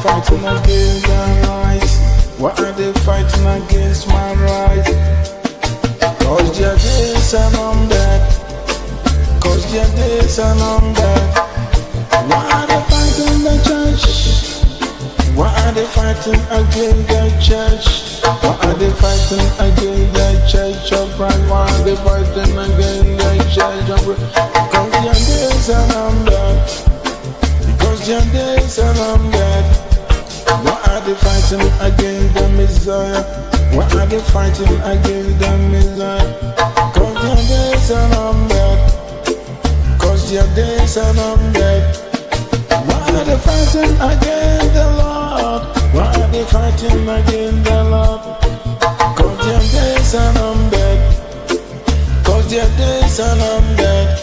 fighting against their rights? Why are they fighting against my rights? Cause days are. Cause their days are numbered. Why are they fighting the church? Why are they fighting against the church? Why are they fighting against the church of Christ? Why are they fighting against the church of Christ? Fighting against the Messiah? Why are they fighting against the Messiah? Cause their days are numbered. Cause their days are numbered. Why are they fighting against the Lord? Why are they fighting against the Lord? Cause their days are numbered. Cause their days are numbered.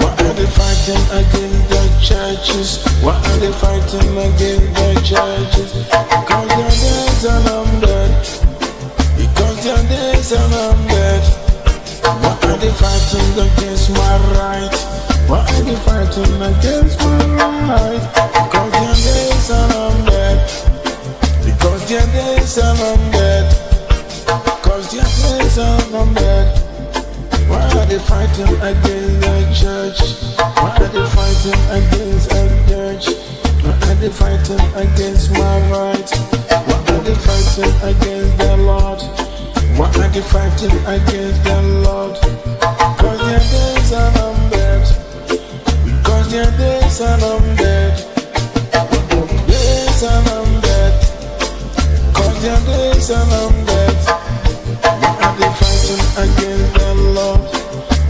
Why are they fighting against the churches? Why are they fighting against the churches? They fighting against my right? Why are they fighting against my right? Because their days are numbered. Because their days are numbered. Because their days are numbered. Why are they fighting against the church? Why are they fighting against a church? Why are they fighting against my rights? Why are they fighting against the Lord? Why are they fighting against the Lord? Days are numbered. Why are they fighting against the Lord?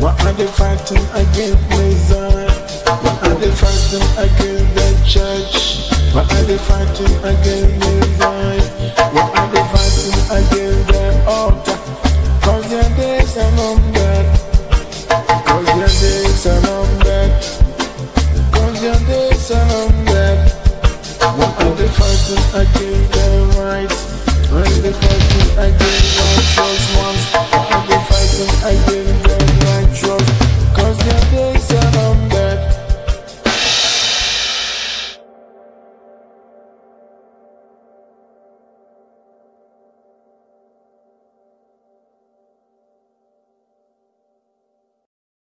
Why are they fighting against Messiah? Why are they fighting against the church? Why are they fighting against Messiah? Why are they fighting against the altar? Cause their days are numbered. Cause their days are numbered. Cause their days are numbered. Why are they fighting against